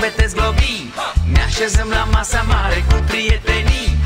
zâmbetez globii. Ne așezăm la masa mare cu prietenii.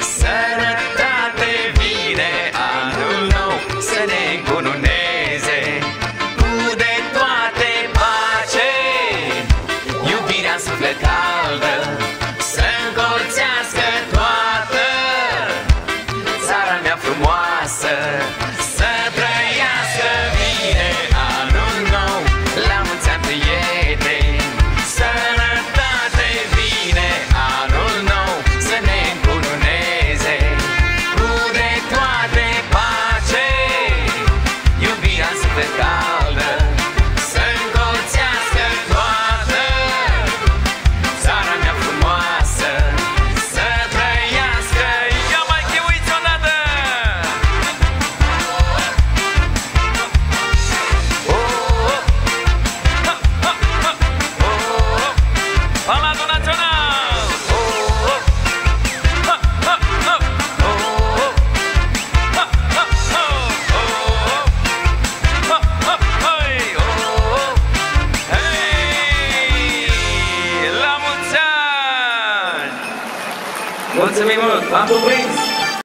sarap Once every month, huh?